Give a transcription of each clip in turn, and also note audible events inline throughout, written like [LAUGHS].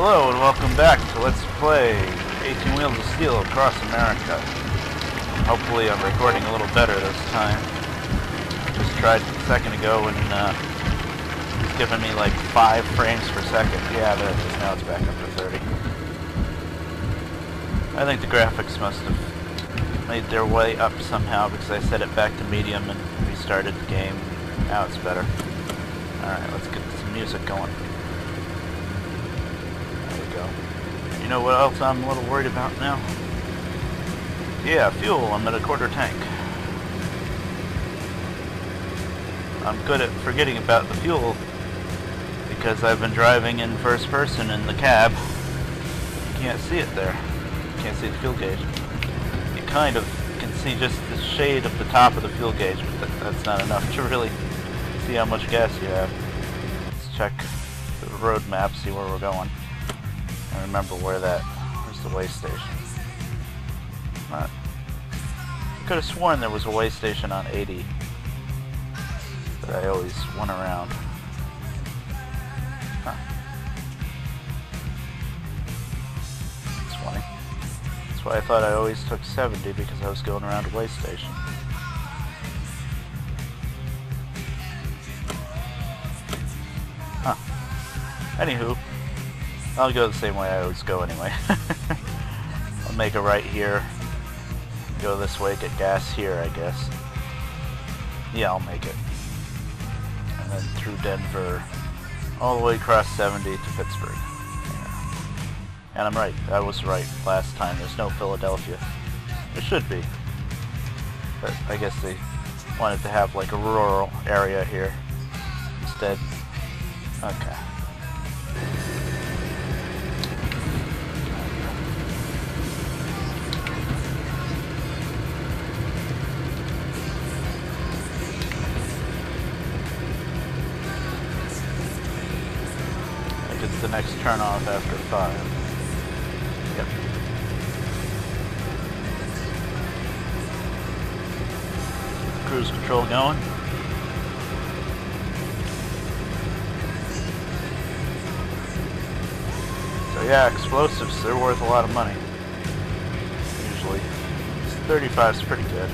Hello and welcome back to Let's Play 18 Wheels of Steel Across America. Hopefully I'm recording a little better this time. Just tried a second ago and uh, it's giving me like 5 frames per second. Yeah, is. Now it's back up to 30. I think the graphics must have made their way up somehow because I set it back to medium and restarted the game. Now it's better. Alright, let's get some music going. There we go. You know what else I'm a little worried about now? Yeah, fuel. I'm at a quarter tank. I'm good at forgetting about the fuel because I've been driving in first person in the cab. You can't see it there. You can't see the fuel gauge. You kind of can see just the shade of the top of the fuel gauge, but that, that's not enough to really see how much gas you have. Let's check the road map, see where we're going. And remember where that, where's the way station? Not, could have sworn there was a way station on 80. But I always went around. Huh. That's funny. That's why I thought I always took 70 because I was going around a way station. Anywho, I'll go the same way I always go anyway. [LAUGHS] I'll make a right here, go this way, get gas here, I guess. Yeah, I'll make it. And then through Denver, all the way across 70 to Pittsburgh. Yeah. And I'm right, I was right last time, there's no Philadelphia. There should be. But I guess they wanted to have like a rural area here instead. Okay. The next turn off after five. Yep. Cruise control going. So yeah, explosives, they're worth a lot of money. Usually. 35 is pretty good.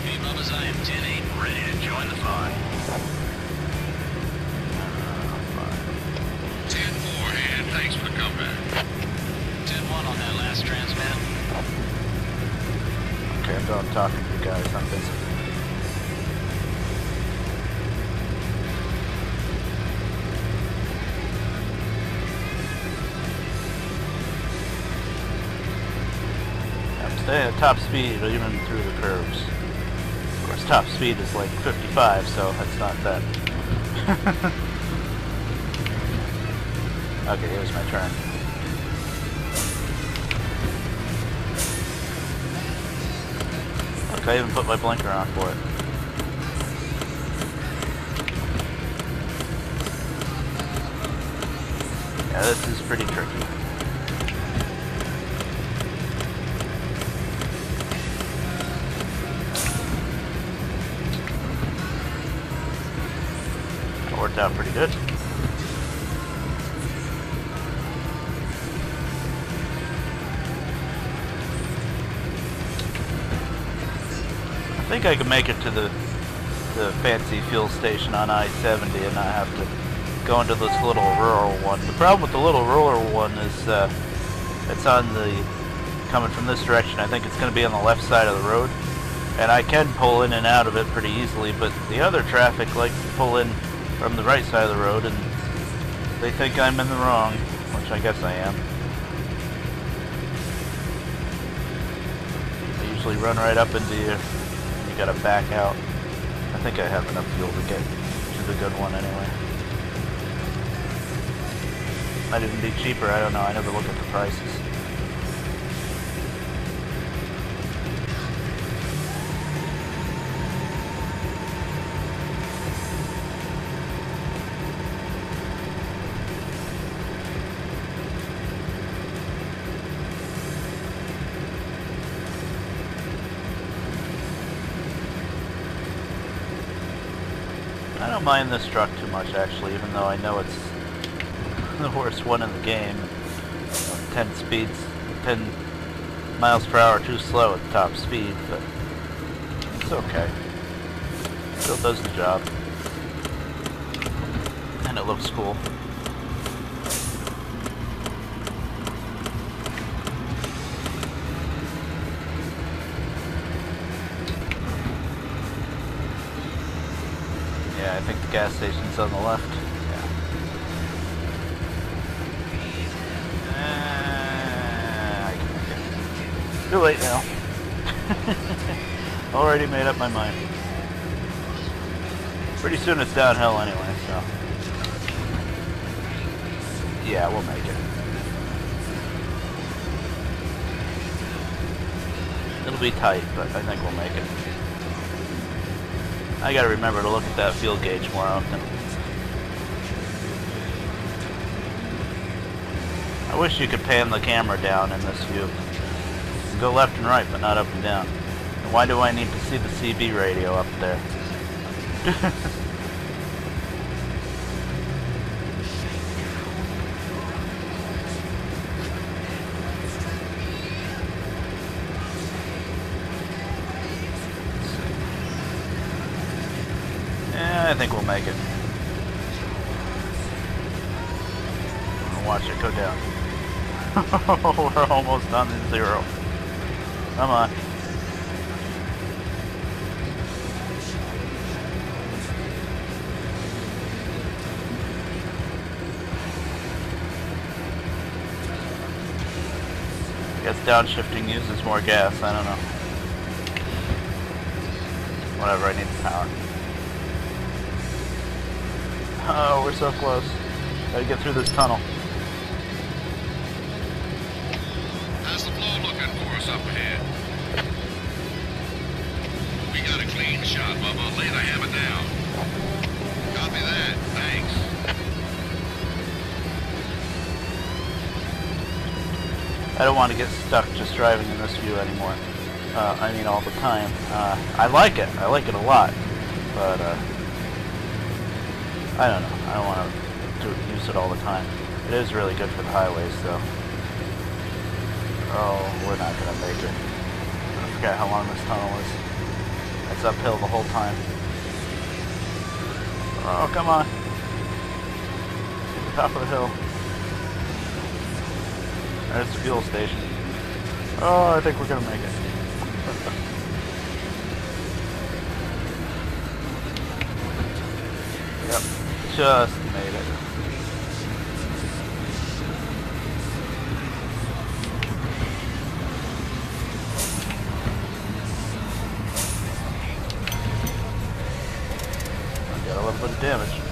Hey, Bubba's I am 10-8, ready to join the fun. Thanks for the comeback. 10-1 on that last transmit. Okay, I'm done talking to you guys. I'm busy. I'm staying at top speed even through the curves. Of course, top speed is like 55, so that's not that. [LAUGHS] okay, here's my turn. Look, I even put my blinker on for it. Yeah, this is pretty tricky. That worked out pretty good. Think I can make it to the the fancy fuel station on I-70 and not have to go into this little rural one. The problem with the little rural one is uh, it's on the coming from this direction. I think it's going to be on the left side of the road, and I can pull in and out of it pretty easily. But the other traffic likes to pull in from the right side of the road, and they think I'm in the wrong, which I guess I am. I usually run right up into you. Gotta back out. I think I have enough fuel to get to the good one anyway. Might even be cheaper, I don't know. I never look at the prices. Don't mind this truck too much actually, even though I know it's [LAUGHS] the worst one in the game. You know, 10 speeds, 10 miles per hour too slow at top speed, but it's okay. Still does the job. And it looks cool. Gas station's on the left. Yeah. Uh, I can make it. Too late now. [LAUGHS] Already made up my mind. Pretty soon it's downhill anyway, so. Yeah, we'll make it. It'll be tight, but I think we'll make it. I gotta remember to look at that fuel gauge more often. I wish you could pan the camera down in this view. Go left and right, but not up and down. And why do I need to see the CB radio up there? [LAUGHS] think we'll make it. Watch it go down. [LAUGHS] We're almost done to zero. Come on. Guess downshifting uses more gas, I don't know. Whatever, I need the power. Oh, we're so close. Gotta get through this tunnel. How's the flow looking for us up ahead? [LAUGHS] We got a clean shot, Bubba. Lay the hammer down. Copy that. Thanks. I don't want to get stuck just driving in this view anymore. Uh, I mean all the time. Uh, I like it. I like it a lot. But, uh, I don't know. I don't want to use it all the time. It is really good for the highways, though. Oh, we're not going to make it. I forgot how long this tunnel is. It's uphill the whole time. Oh, come on. To the top of the hill. There's the fuel station. Oh, I think we're gonna make it. [LAUGHS] just made it. I got a little bit of damage.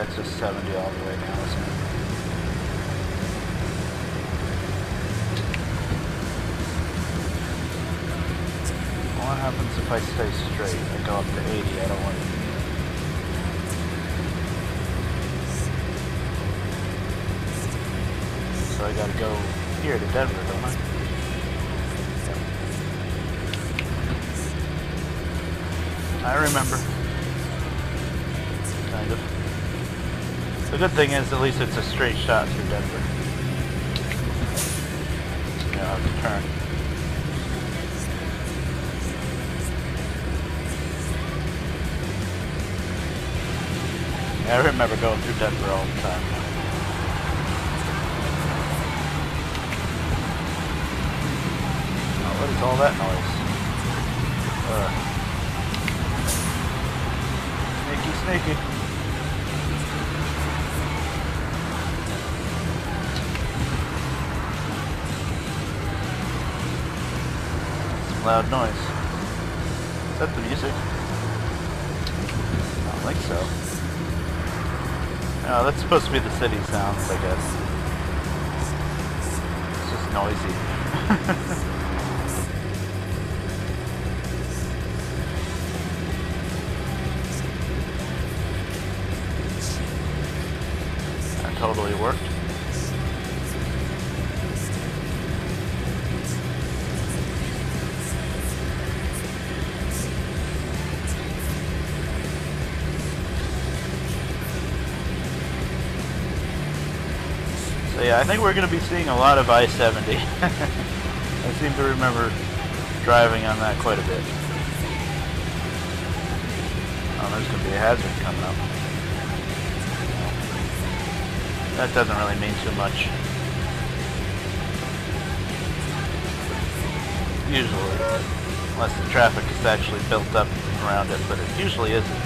Yeah, it's just 70 all the way it? What happens if I stay straight? I go up to 80, I don't want to... So I gotta go here to Denver, don't I? I remember. The good thing is, at least it's a straight shot through Denver. You have to turn. Yeah, I remember going through Denver all the time. Oh, what is all that noise? Sneaky, sneaky. Loud noise. Is that the music? I don't think so. No, that's supposed to be the city sounds, I guess. It's just noisy. [LAUGHS] that totally worked. I think we're going to be seeing a lot of I-70. [LAUGHS] I seem to remember driving on that quite a bit. Oh, there's going to be a hazard coming up. That doesn't really mean too much. Usually. Unless the traffic is actually built up around it, but it usually isn't.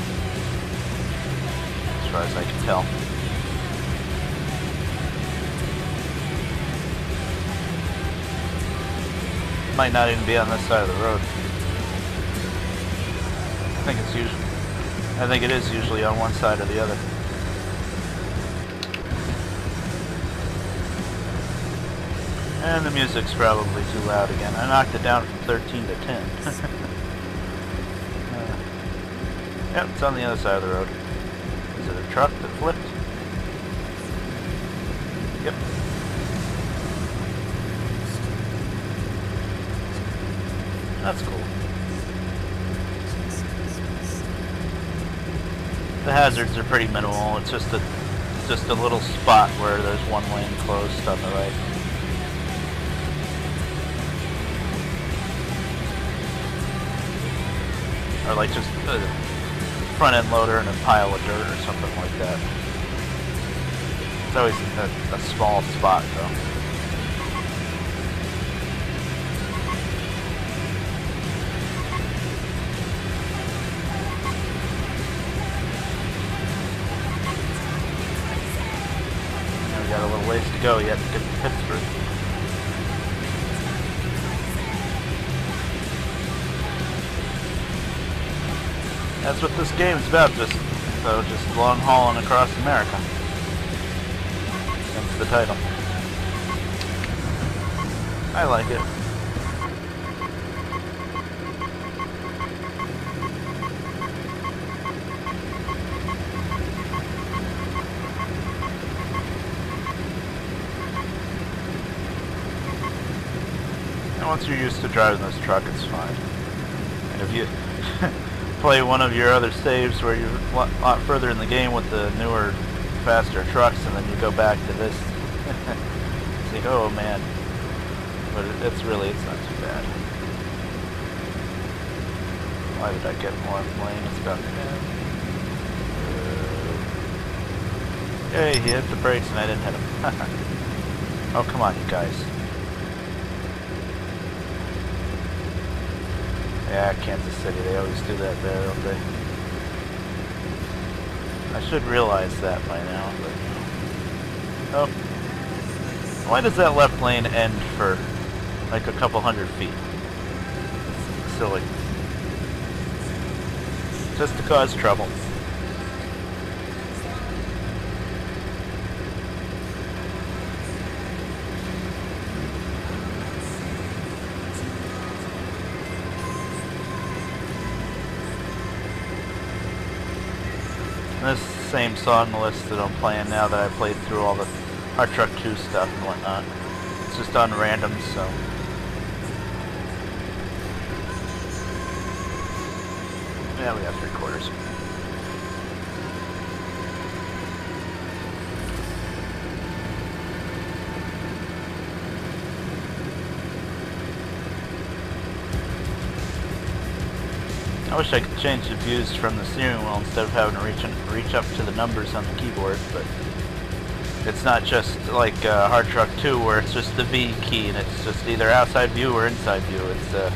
As far as I can tell. Might not even be on this side of the road. I think it's usually, I think it is usually on one side or the other. And the music's probably too loud again. I knocked it down from 13 to 10. [LAUGHS] uh, yep, it's on the other side of the road. Is it a truck that flipped? Yep. That's cool. The hazards are pretty minimal. It's just a just a little spot where there's one lane closed on the right. Or like just a front end loader and a pile of dirt or something like that. It's always a, a small spot though. Ways to go yet to get to Pittsburgh. That's what this game's about, just so just long hauling across America. Hence the title. I like it. Once you're used to driving this truck, it's fine. And if you [LAUGHS] play one of your other saves where you're a lot, lot, further in the game with the newer, faster trucks, and then you go back to this, [LAUGHS] it's like, oh man. But it's really, it's not too bad. Why did I get more lane? It's about uh, Hey, he hit the brakes and I didn't hit him. [LAUGHS] oh, come on, you guys. Yeah, Kansas City, they always do that there, don't they? I should realize that by now, but... Oh. Why does that left lane end for, like, a couple hundred feet? Silly. Just to cause trouble. Same song list that I'm playing now that I played through all the Hard Truck 2 stuff and whatnot. It's just on random, so... Yeah, we have three quarters. I wish I could change the views from the steering wheel instead of having to reach, in, reach up to the numbers on the keyboard, but it's not just like uh, Hard Truck 2 where it's just the V key and it's just either outside view or inside view. It's uh,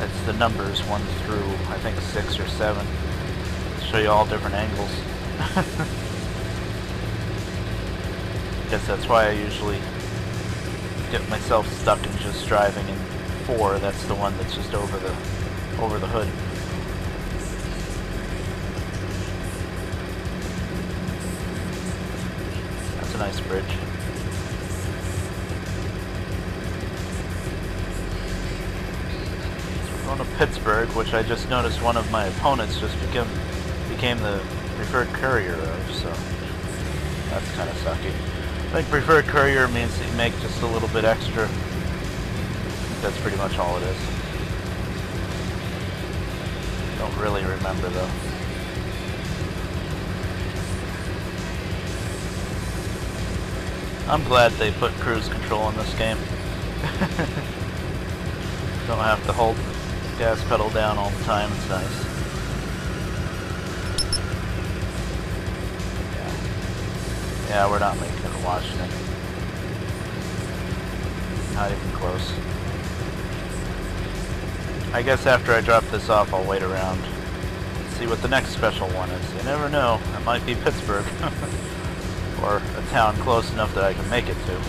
it's the numbers 1 through, I think, 6 or 7. Show you all different angles. [LAUGHS] Guess that's why I usually get myself stuck in just driving in 4. That's the one that's just over the over the hood. A nice bridge. We're going to Pittsburgh, which I just noticed one of my opponents just became became the preferred courier of, so that's kind of sucky. I think preferred courier means that you make just a little bit extra. That's pretty much all it is. Don't really remember though. I'm glad they put cruise control in this game. [LAUGHS] Don't have to hold the gas pedal down all the time, it's nice. Yeah, yeah we're not making it to Washington. Not even close. I guess after I drop this off, I'll wait around. And see what the next special one is. You never know. It might be Pittsburgh. [LAUGHS] or a town close enough that I can make it to.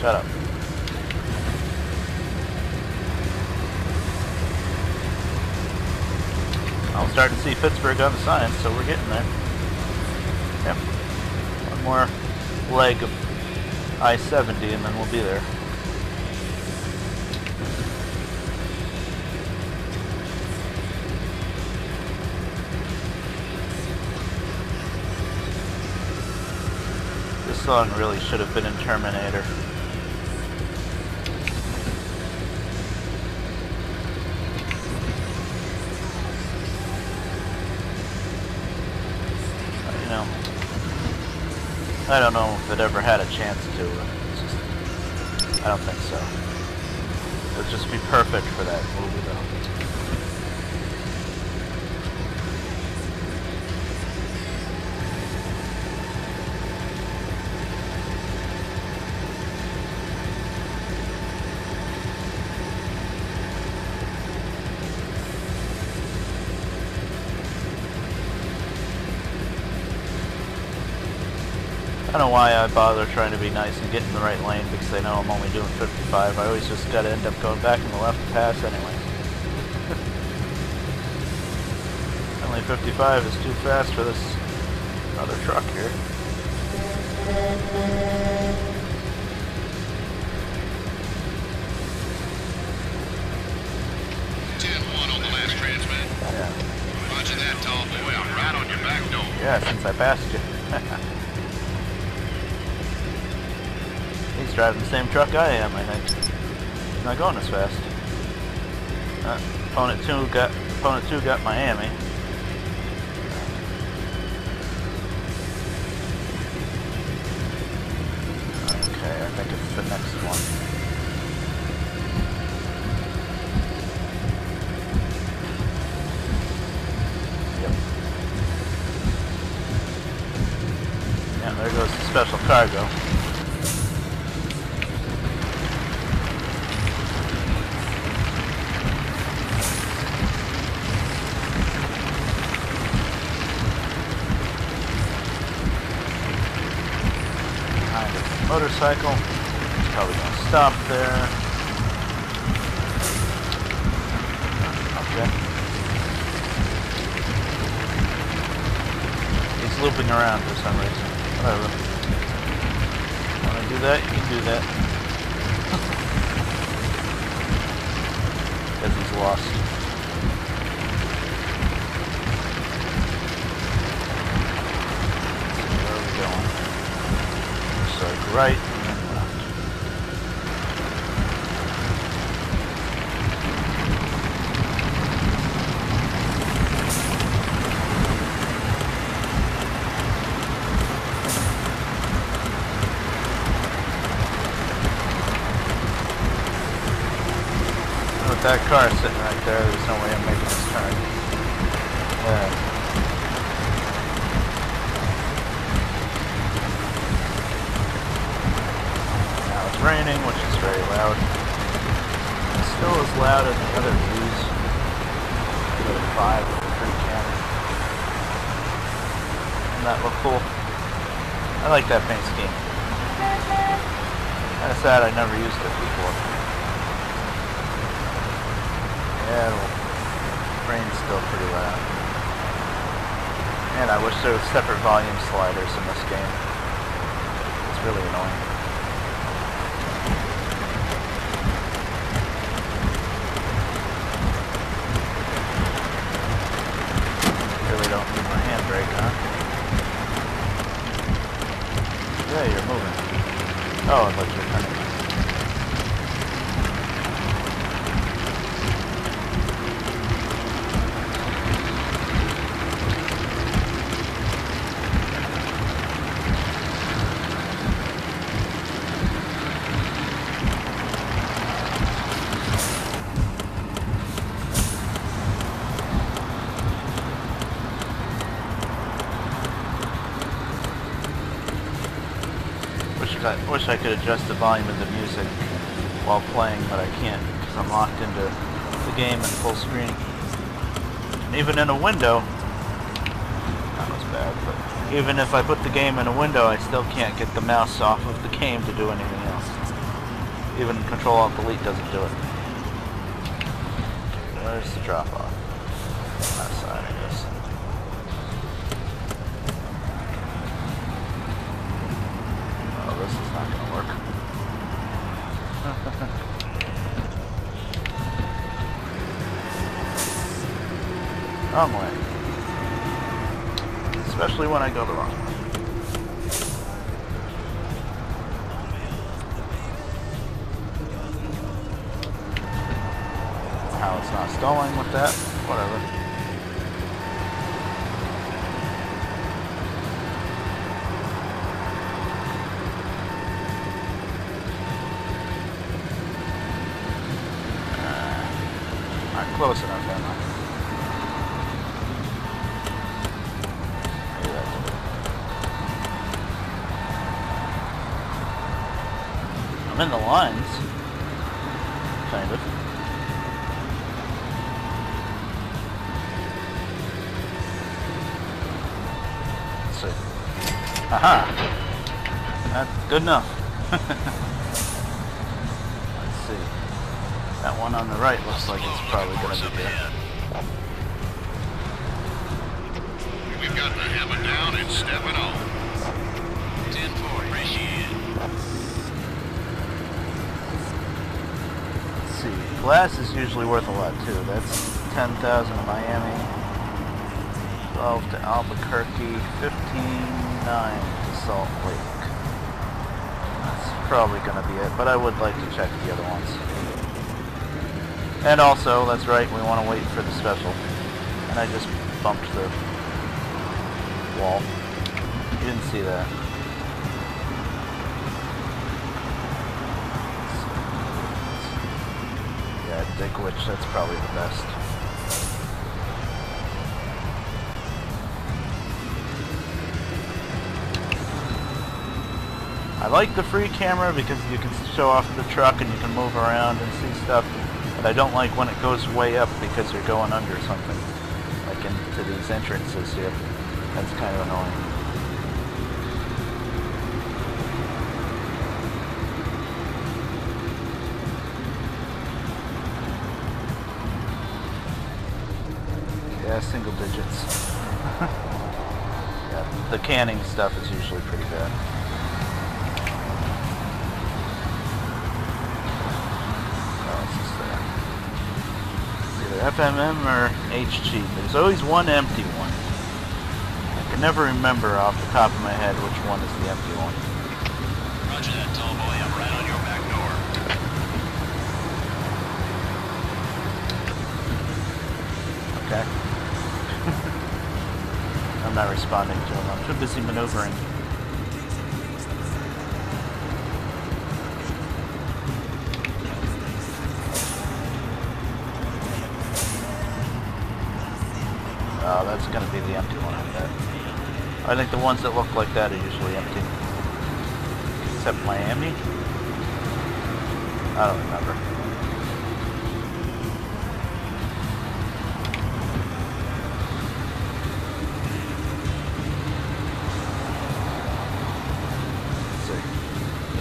Shut up. I'm starting to see Pittsburgh on the sign, so we're getting there. Yep. One more leg of I-70 and then we'll be there. Song really should have been in Terminator. You know, I don't know if it ever had a chance to. Just, I don't think so. It would just be perfect for that movie, though. Don't know why I bother trying to be nice and get in the right lane because I know I'm only doing 55. I always just gotta end up going back in the left pass anyway. [LAUGHS] only 55 is too fast for this other truck here. Ten one on the last transmit. Yeah, Roger that, tall boy. I'm right on your back door. yeah since I passed you. [LAUGHS] driving the same truck I am, I think. Not going as fast. Uh, opponent 2 got opponent 2 got Miami. Okay, I think it's the next one. Yep. Yeah, there goes the special cargo. behind a motorcycle. Probably gonna stop there. Okay. He's looping around for some reason. Whatever. Wanna do that? You can do that. Because he's lost. Right and then left. with that car sitting right there, there's no way I'm making this turn. Yeah. Now it's raining, which is very loud. It's still as loud as the other views. The five. Doesn't that look cool? I like that paint scheme. Kinda sad I never used it before. Yeah, the rain's still pretty loud. And I wish there was separate volume sliders in this game. It's really annoying. Really don't need my handbrake, huh? Yeah, you're moving. Oh, I thought you were turning. Wish I, I could adjust the volume of the music while playing, but I can't because I'm locked into the game in full screen. And even in a window, that was bad, but even if I put the game in a window, I still can't get the mouse off of the game to do anything else. Even Control Alt Delete doesn't do it. Where's the drop Wrong way. Especially when I go the wrong way. How it's not stalling with that? Whatever. Not close enough, I'm in the lines. Kind of. Let's see. Aha! That's good enough. [LAUGHS] Let's see. That one on the right looks like it's probably going to be good. We've got the hammer down and stepping on. 10-4, appreciate it. Let's see. Glass is usually worth a lot too. That's 10,000 to Miami, 12 to Albuquerque, 15.9 to Salt Lake. That's probably going to be it, but I would like to check the other ones. And also, that's right, we want to wait for the special. And I just bumped the wall. You didn't see that. Dick Witch, that's probably the best. I like the free camera because you can show off the truck and you can move around and see stuff, but I don't like when it goes way up because you're going under something, like into these entrances here. That's kind of annoying. Yeah, single digits. [LAUGHS] yeah, the canning stuff is usually pretty bad. It's just there. Either FMM or HG. There's always one empty one. I can never remember off the top of my head which one is the empty one. Roger that, tall boy. I'm right on your back door. Okay not responding to him. I'm too busy maneuvering. Oh, that's going to be the empty one, I bet. I think the ones that look like that are usually empty. Except Miami? I don't remember.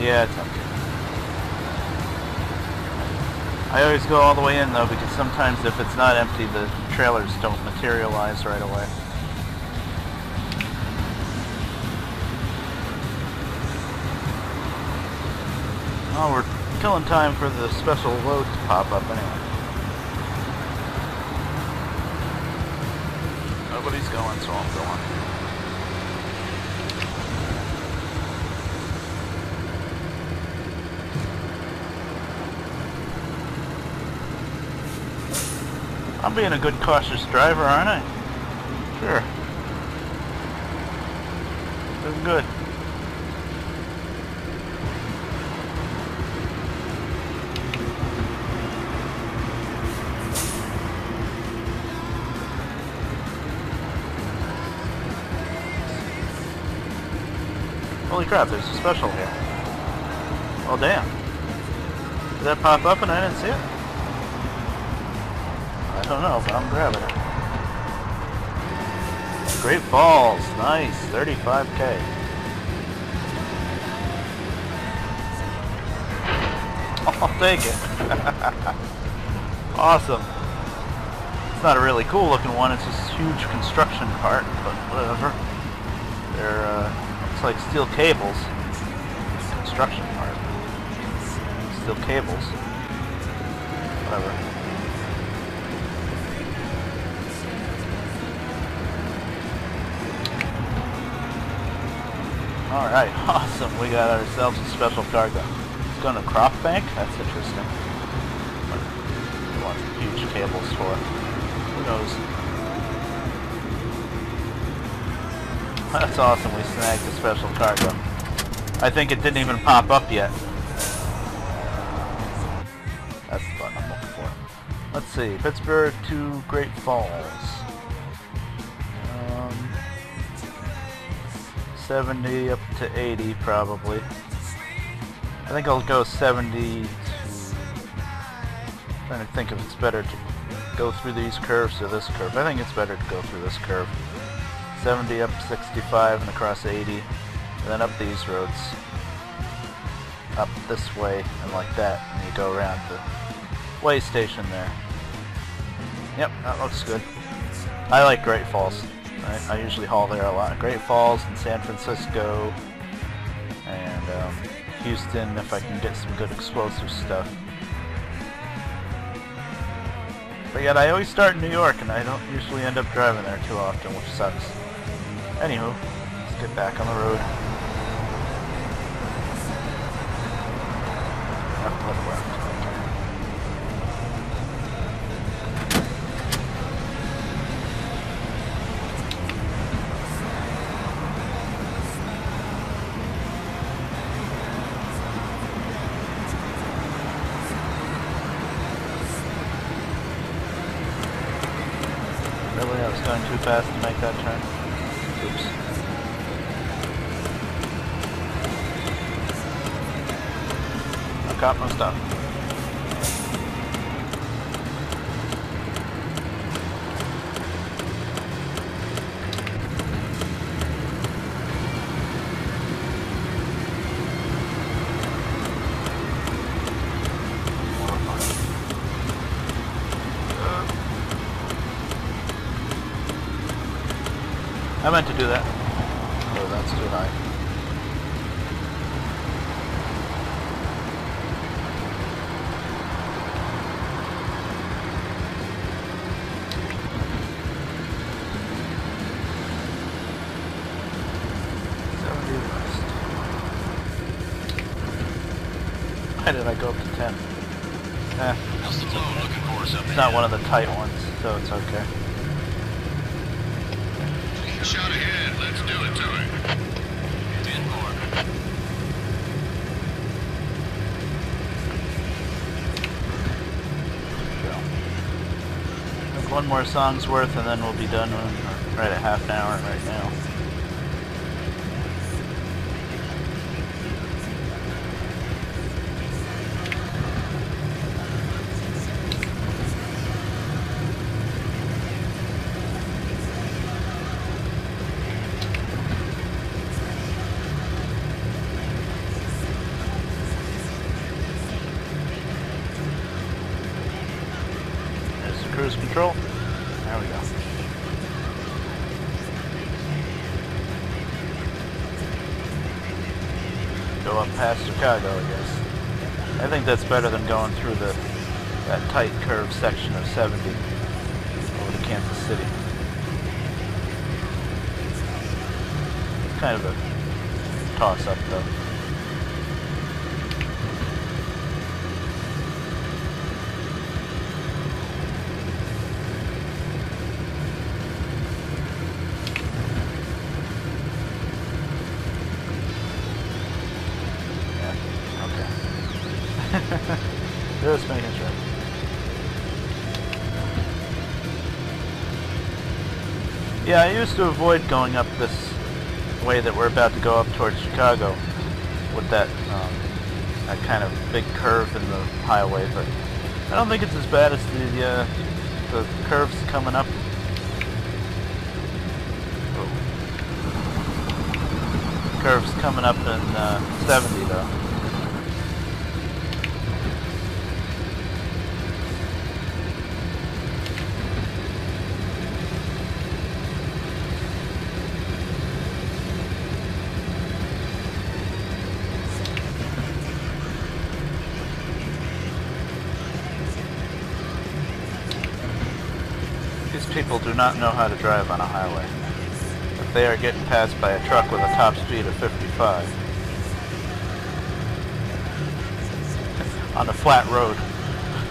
Yeah, it's. I always go all the way in though because sometimes if it's not empty the trailers don't materialize right away. Oh, we're killing time for the special load to pop up anyway. Nobody's going, so I'm going. I'm being a good cautious driver, aren't I? Sure. Doing good. Holy crap, there's a special here. Oh damn. Did that pop up and I didn't see it? I don't know, but I'm grabbing it. Great balls. nice, 35k. [LAUGHS] I'll take it. [LAUGHS] awesome. It's not a really cool looking one, it's this huge construction part, but whatever. They're, uh, looks like steel cables. Construction part. Steel cables. Whatever. Alright, [LAUGHS] awesome. We got ourselves a special cargo. It's going to Crop Bank? That's interesting. What want huge cables for. Who knows? That's awesome. We snagged a special cargo. I think it didn't even pop up yet. That's the button I'm looking for. Let's see. Pittsburgh to Great Falls. Um, 70 up to 80 probably. I think I'll go 70 to... trying to think if it's better to go through these curves or this curve. I think it's better to go through this curve. 70 up 65 and across 80. And then up these roads. Up this way and like that. And you go around the way station there. Yep, that looks good. I like Great Falls. I, I usually haul there a lot. Great Falls and San Francisco and um, Houston if I can get some good explosive stuff. But yet I always start in New York and I don't usually end up driving there too often, which sucks. Anywho, let's get back on the road. I meant to do that. Oh, that's too high. Seventy. Why did I go up to ten? Eh, How's the flow looking for us up it's not one of the tight ones, so it's okay. Shot ahead. Let's do it to it. Ten more. So, I think one more song's worth and then we'll be done. With, uh, right at half an hour right now. Chicago, I guess. I think that's better than going through the that tight curved section of 70 over to Kansas City. Kind of a toss up though. I used to avoid going up this way that we're about to go up towards Chicago with that um, that kind of big curve in the highway, but I don't think it's as bad as the uh, the curves coming up. Curves coming up in uh, 70 though. These people do not know how to drive on a highway. If they are getting passed by a truck with a top speed of 55 [LAUGHS] on a flat road.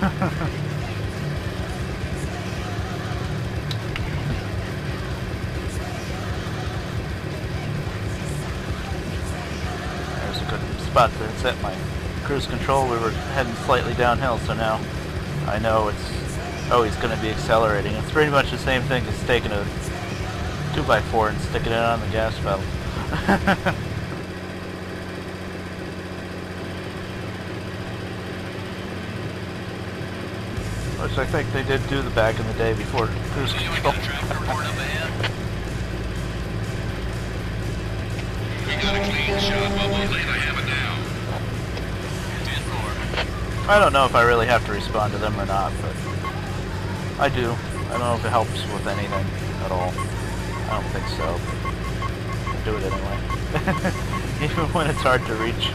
[LAUGHS] There's a good spot to set my cruise control. We were heading slightly downhill, so now I know it's Oh, always going to be accelerating. It's pretty much the same thing as taking a 2x4 and sticking it on the gas pedal. [LAUGHS] Which I think they did do the back in the day before cruise control. got a traffic report up ahead. We got a clean shot, Bubba. Lay the hammer down. 10-4. I don't know if I really have to respond to them or not, but I do. I don't know if it helps with anything at all. I don't think so. I do it anyway. [LAUGHS] Even when it's hard to reach.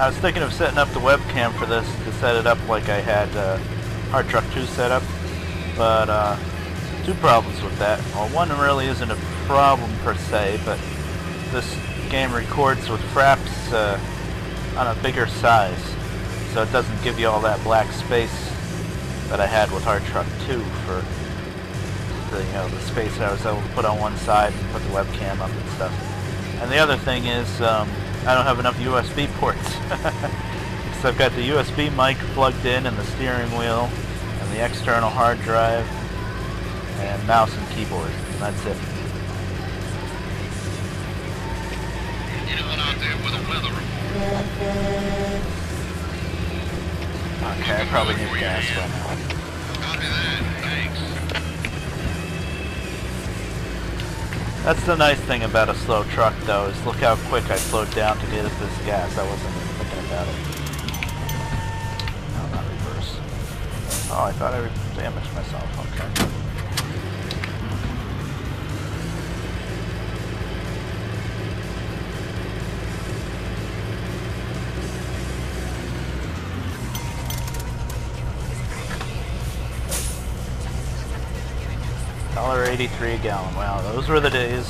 I was thinking of setting up the webcam for this to set it up like I had uh, Hard Truck 2 set up, but uh, two problems with that. Well, one really isn't a problem per se, but this game records with fraps uh, on a bigger size, so it doesn't give you all that black space that I had with Hard Truck 2 for the you know the space I was able to put on one side and put the webcam up and stuff. And the other thing is um, I don't have enough USB ports. [LAUGHS] so I've got the USB mic plugged in and the steering wheel and the external hard drive and mouse and keyboard. And that's it. You know, out there with a weather report. Okay, I probably need gas by now. Copy that. Thanks. That's the nice thing about a slow truck, though, is look how quick I slowed down to get at this gas. I wasn't even thinking about it. No, not reverse. Oh, I thought I re- damaged myself. Okay. Dollar eighty-three a gallon. Wow, those were the days.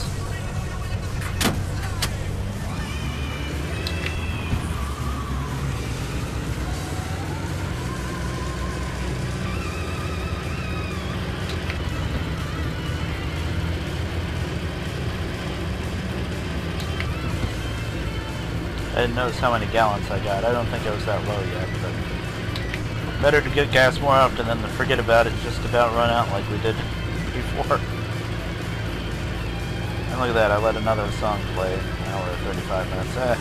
I didn't notice how many gallons I got. I don't think I was that low yet, but Better to get gas more often than to forget about it just about run out like we did before. And look at that, I let another song play, an hour and 35 minutes. Eh,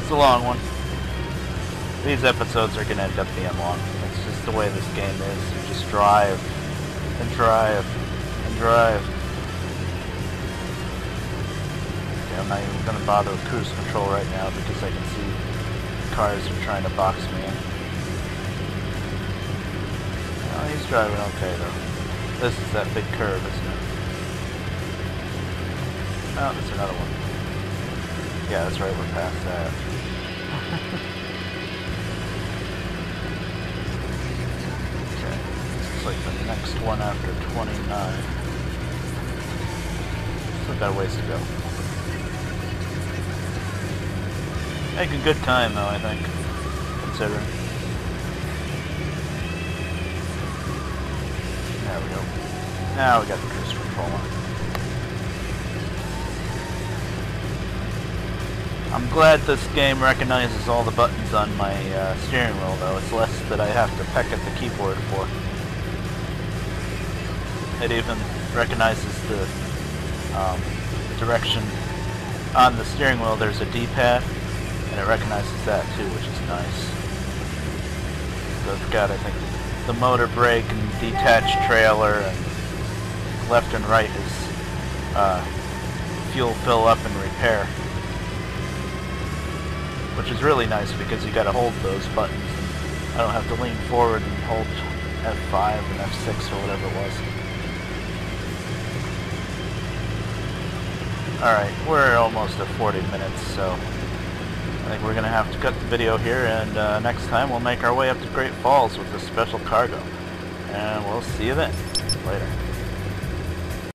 it's a long one. These episodes are going to end up being long. It's just the way this game is. You just drive, and drive, and drive. Okay, I'm not even going to bother with cruise control right now because I can see cars are trying to box me in. Oh, he's driving okay though. This is that big curve, isn't it? Oh, there's another one. Yeah, that's right, we're past that. [LAUGHS] okay, it's like the next one after 29. Still got a ways to go. Making good time though, I think, considering. There we go. Now we got the cruise control on. I'm glad this game recognizes all the buttons on my uh, steering wheel though. It's less that I have to peck at the keyboard for. It even recognizes the um, direction on the steering wheel. There's a D-pad and it recognizes that too, which is nice. So it's got, I think, the motor brake and detached trailer and left and right is uh, fuel fill up and repair. Which is really nice because you gotta hold those buttons. I don't have to lean forward and hold F5 and F6 or whatever it was. Alright, we're almost at 40 minutes, so I think we're going to have to cut the video here, and uh, next time we'll make our way up to Great Falls with a special cargo. And we'll see you then. Later.